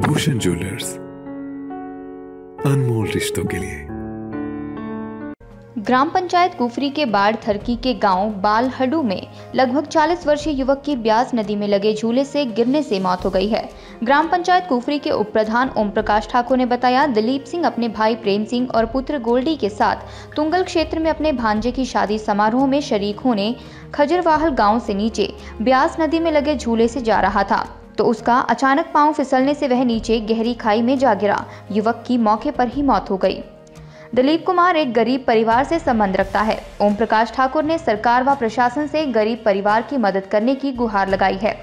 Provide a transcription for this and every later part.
Bhushan jewellers, अनमोल रिश्तों के लिए। ग्राम पंचायत कुफरी के बाढ़ थरकी के गाँव बालहडू में लगभग 40 वर्षीय युवक की ब्यास नदी में लगे झूले से गिरने से मौत हो गई है। ग्राम पंचायत कुफरी के उप प्रधान ओम प्रकाश ठाकुर ने बताया, दिलीप सिंह अपने भाई प्रेम सिंह और पुत्र गोल्डी के साथ तुंगल क्षेत्र में अपने भांजे की शादी समारोह में शरीक होने खजरवाहल गाँव से नीचे ब्यास नदी में लगे झूले से जा रहा था। तो उसका अचानक पाँव फिसलने से वह नीचे गहरी खाई में जा गिरा। युवक की मौके पर ही मौत हो गई। दिलीप कुमार एक गरीब परिवार से संबंध रखता है। ओम प्रकाश ठाकुर ने सरकार व प्रशासन से गरीब परिवार की मदद करने की गुहार लगाई है।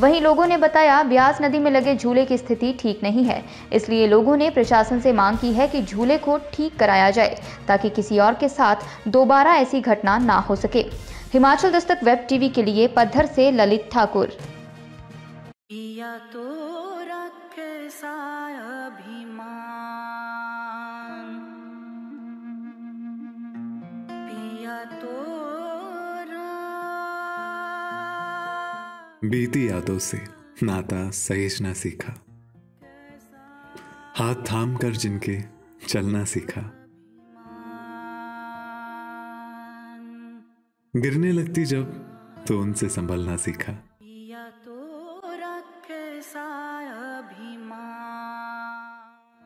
वहीं लोगों ने बताया, ब्यास नदी में लगे झूले की स्थिति ठीक नहीं है। इसलिए लोगों ने प्रशासन से मांग की है कि झूले को ठीक कराया जाए, ताकि किसी और के साथ दोबारा ऐसी घटना ना हो सके। हिमाचल दस्तक वेब टीवी के लिए पद्धर से ललित ठाकुर। पिया तो रखे अभिमान। पिया तो बीती यादों से नाता सहेजना सीखा। हाथ थाम कर जिनके चलना सीखा। गिरने लगती जब तो उनसे संभलना सीखा।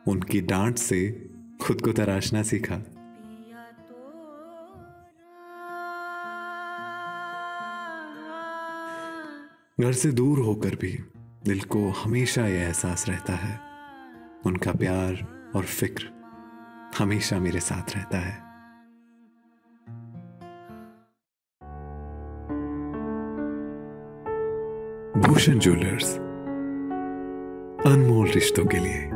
उनकी डांट से खुद को तराशना सीखा। घर से दूर होकर भी दिल को हमेशा यह एहसास रहता है। उनका प्यार और फ़िक्र हमेशा मेरे साथ रहता है। भूषण ज्वेलर्स, अनमोल रिश्तों के लिए।